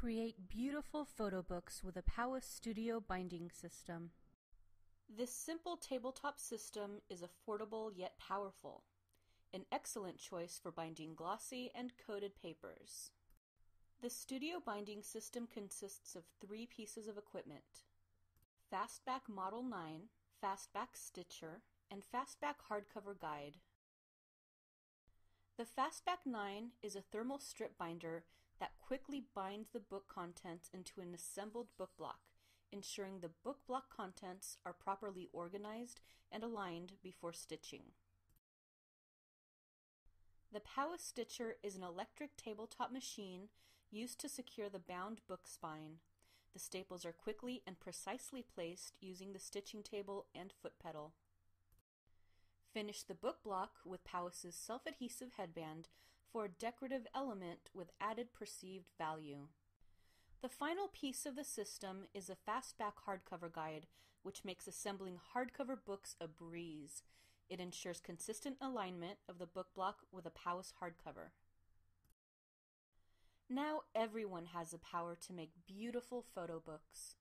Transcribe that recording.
Create beautiful photo books with a Powis Studio binding system. This simple tabletop system is affordable yet powerful. An excellent choice for binding glossy and coated papers. The Studio binding system consists of three pieces of equipment. Fastback Model 9, Fastback Stitcher, and Fastback Hardcover Guide. The Fastback 9 is a thermal strip binder that quickly binds the book contents into an assembled book block, ensuring the book block contents are properly organized and aligned before stitching. The Powis Stitcher is an electric tabletop machine used to secure the bound book spine. The staples are quickly and precisely placed using the stitching table and foot pedal. Finish the book block with Powis's self-adhesive headband for a decorative element with added perceived value. The final piece of the system is a fastback hardcover guide, which makes assembling hardcover books a breeze. It ensures consistent alignment of the book block with a Powis hardcover. Now everyone has the power to make beautiful photo books.